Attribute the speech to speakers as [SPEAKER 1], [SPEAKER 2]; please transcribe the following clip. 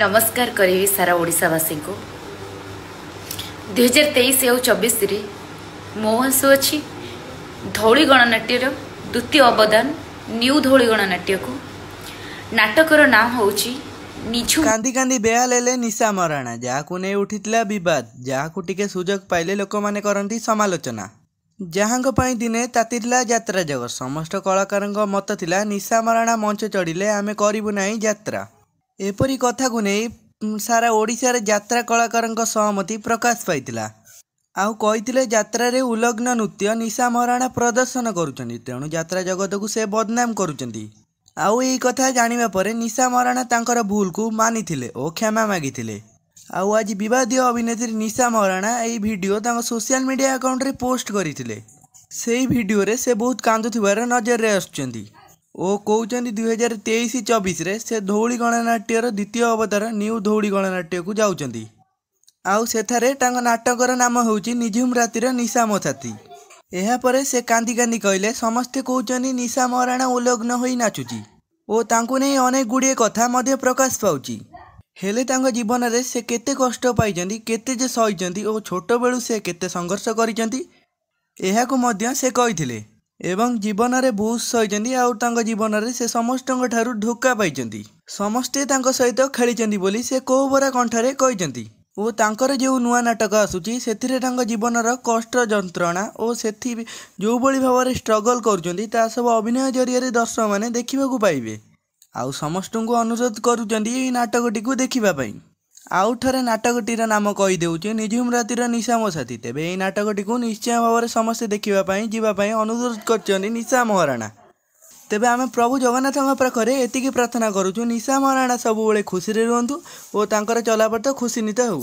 [SPEAKER 1] ନମସ୍କାର କରିବି ସାରା ଓଡ଼ିଶାବାସୀଙ୍କୁ ଦୁଇହଜାର ତେଇଶ ଆଉ ଚବିଶରେ ମୋ ଆସୁଅଛି ଧଉଳି ଗଣନାଟ୍ୟର ଦ୍ୱିତୀୟ ଅବଦାନ ନ୍ୟୁ ଧଉଳି ଗଣନାଟ୍ୟକୁ। ନାଟକର ନାଁ ହେଉଛି ନିଝୁମ
[SPEAKER 2] କାନ୍ଦି କାନ୍ଦି ବେହାଲ ହେଲେ ନିଶା ମରାଣା। ଯାହାକୁ ନେଇ ଉଠିଥିଲା ବିବାଦ ଯାହାକୁ ଟିକେ ସୁଯୋଗ ପାଇଲେ ଲୋକମାନେ କରନ୍ତି ସମାଲୋଚନା। ଯାହାଙ୍କ ପାଇଁ ଦିନେ ତାତିଥିଲା ଯାତ୍ରା ଜଗ। ସମସ୍ତ କଳାକାରଙ୍କ ମତ ଥିଲା ନିଶା ମରାଣା ମଞ୍ଚ ଚଢ଼ିଲେ ଆମେ କରିବୁ ନାହିଁ ଯାତ୍ରା। ଏପରି କଥାକୁ ନେଇ ସାରା ଓଡ଼ିଶାରେ ଯାତ୍ରା କଳାକାରଙ୍କ ସହମତି ପ୍ରକାଶ ପାଇଥିଲା। ଆଉ କହିଥିଲେ ଯାତ୍ରାରେ ଉଲଗ୍ନ ନୃତ୍ୟ ନିଶା ମହାରାଣା ପ୍ରଦର୍ଶନ କରୁଛନ୍ତି। ତେଣୁ ଯାତ୍ରା ଜଗତକୁ ସେ ବଦନାମ କରୁଛନ୍ତି। ଆଉ ଏହି କଥା ଜାଣିବା ପରେ ନିଶା ମହାରାଣା ତାଙ୍କର ଭୁଲକୁ ମାନିଥିଲେ ଓ କ୍ଷମା ମାଗିଥିଲେ। ଆଉ ଆଜି ବିବାଦୀୟ ଅଭିନେତ୍ରୀ ନିଶା ମହାରାଣା ଏହି ଭିଡ଼ିଓ ତାଙ୍କ ସୋସିଆଲ ମିଡ଼ିଆ ଆକାଉଣ୍ଟରେ ପୋଷ୍ଟ କରିଥିଲେ। ସେହି ଭିଡ଼ିଓରେ ସେ ବହୁତ କାନ୍ଦୁଥିବାର ନଜରରେ ଆସୁଛନ୍ତି। ଓ କହୁଛନ୍ତି ଦୁଇହଜାର ତେଇଶ ଚବିଶରେ ସେ ଧଉଳି ଗଣନାଟ୍ୟର ଦ୍ୱିତୀୟ ଅବତାର ନ୍ୟୁ ଧଉଳି ଗଣନାଟ୍ୟକୁ ଯାଉଛନ୍ତି। ଆଉ ସେଠାରେ ତାଙ୍କ ନାଟକର ନାମ ହେଉଛି ନିଝୁମ ରାତିର ନିଶା ମୋ ସାଥୀ। ଏହାପରେ ସେ କାନ୍ଦି କାନ୍ଦି କହିଲେ ସମସ୍ତେ କହୁଛନ୍ତି ନିଶା ମହାରାଣା ଉଲଗ୍ନ ହୋଇ ନାଚୁଛି ଓ ତାଙ୍କୁ ନେଇ ଅନେକ ଗୁଡ଼ିଏ କଥା ମଧ୍ୟ ପ୍ରକାଶ ପାଉଛି। ହେଲେ ତାଙ୍କ ଜୀବନରେ ସେ କେତେ କଷ୍ଟ ପାଇଛନ୍ତି କେତେ ଯେ ସହିଛନ୍ତି ଓ ଛୋଟବେଳୁ ସେ କେତେ ସଂଘର୍ଷ କରିଛନ୍ତି ଏହାକୁ ମଧ୍ୟ ସେ କହିଥିଲେ। ଏବଂ ଜୀବନରେ ବହୁତ ସହିଛନ୍ତି ଆଉ ତାଙ୍କ ଜୀବନରେ ସେ ସମସ୍ତଙ୍କ ଠାରୁ ଧୋକା ପାଇଛନ୍ତି। ସମସ୍ତେ ତାଙ୍କ ସହିତ ଖେଳିଛନ୍ତି ବୋଲି ସେ କୋହବରା କଣ୍ଠରେ କହିଛନ୍ତି। ଓ ତାଙ୍କର ଯେଉଁ ନୂଆ ନାଟକ ଆସୁଛି ସେଥିରେ ତାଙ୍କ ଜୀବନର କଷ୍ଟ ଯନ୍ତ୍ରଣା ଓ ସେଥି ଯେଉଁଭଳି ଭାବରେ ଷ୍ଟ୍ରଗଲ୍ କରୁଛନ୍ତି ତା ସବୁ ଅଭିନୟ ଜରିଆରେ ଦର୍ଶକମାନେ ଦେଖିବାକୁ ପାଇବେ। ଆଉ ସମସ୍ତଙ୍କୁ ଅନୁରୋଧ କରୁଛନ୍ତି ଏହି ନାଟକଟିକୁ ଦେଖିବା ପାଇଁ। ଆଉ ଥରେ ନାଟକଟିର ନାମ କହିଦେଉଛି ନିଝୁମ ରାତିର ନିଶା ସାଥୀ। ତେବେ ଏହି ନାଟକଟିକୁ ନିଶ୍ଚୟ ଭାବରେ ସମସ୍ତେ ଦେଖିବା ପାଇଁ ଯିବା ପାଇଁ ଅନୁରୋଧ କରିଛନ୍ତି ନିଶା ମହାରାଣା। ତେବେ ଆମେ ପ୍ରଭୁ ଜଗନ୍ନାଥଙ୍କ ପାଖରେ ଏତିକି ପ୍ରାର୍ଥନା କରୁଛୁ ନିଶା ମହାରାଣା ସବୁବେଳେ ଖୁସିରେ ରୁହନ୍ତୁ ଓ ତାଙ୍କର ଚଲାପଥ ଖୁସିନିତ ହେଉ।